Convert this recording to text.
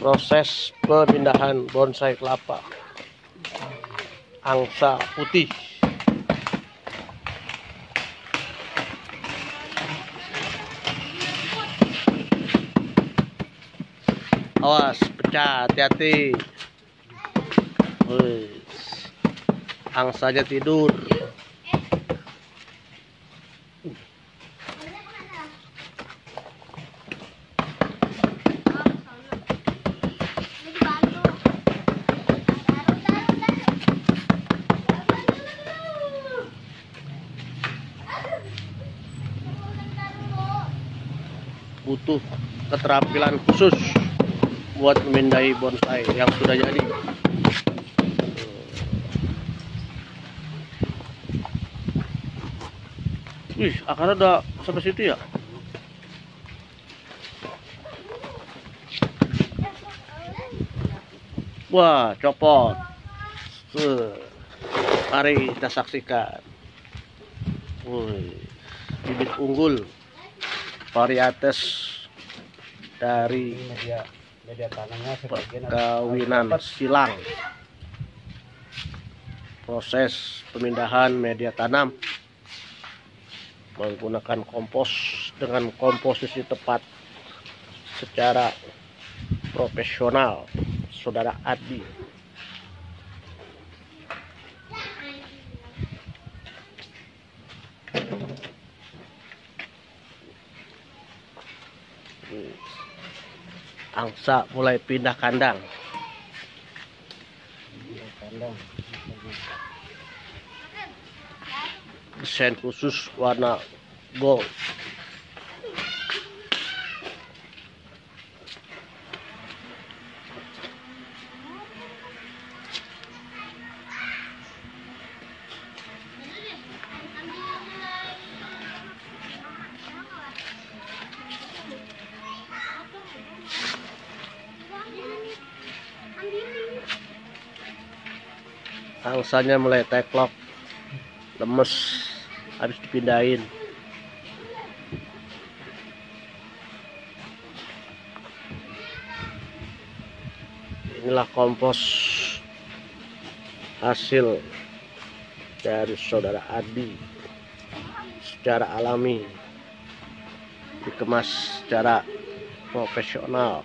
proses pemindahan bonsai kelapa. Angsa putih. Awas pecah hati-hati. Angsanya tidur butuh keterampilan khusus buat memindai bonsai yang sudah jadi Wih, akarnya udah sampai situ ya? Wah, copot. Mari kita saksikan. Wih, bibit unggul varietes dari media media tanamnya perkawinan silang. Proses pemindahan media tanam menggunakan kompos dengan komposisi tepat secara profesional saudara Adi angsa mulai pindah kandang. Desain khusus warna gold angsanya mulai teklok lemes habis dipindahin. Inilah kompos hasil dari saudara Adi secara alami dikemas secara profesional